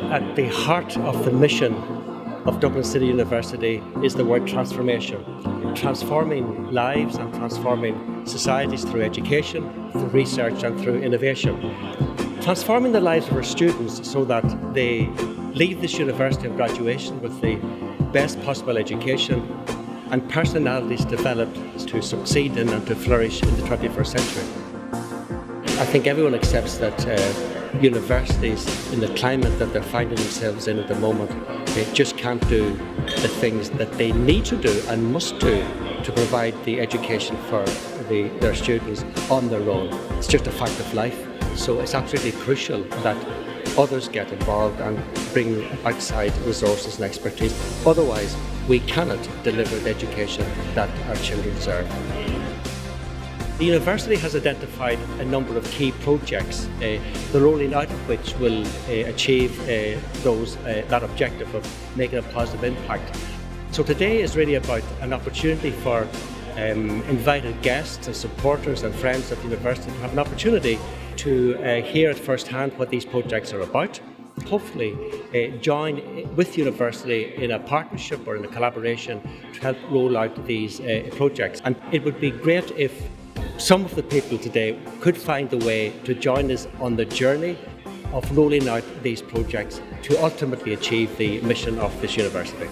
At the heart of the mission of Dublin City University is the word transformation. Transforming lives and transforming societies through education, through research and through innovation. Transforming the lives of our students so that they leave this university on graduation with the best possible education and personalities developed to succeed in and to flourish in the 21st century. I think everyone accepts that uh, universities, in the climate that they're finding themselves in at the moment, they just can't do the things that they need to do and must do to provide the education for the, their students on their own. It's just a fact of life. So it's absolutely crucial that others get involved and bring outside resources and expertise. Otherwise, we cannot deliver the education that our children deserve. The university has identified a number of key projects, uh, the rolling out of which will uh, achieve uh, those, uh, that objective of making a positive impact. So today is really about an opportunity for um, invited guests and supporters and friends of the university to have an opportunity to uh, hear at first hand what these projects are about. Hopefully, uh, join with the university in a partnership or in a collaboration to help roll out these projects. And it would be great if some of the people today could find a way to join us on the journey of rolling out these projects to ultimately achieve the mission of this university.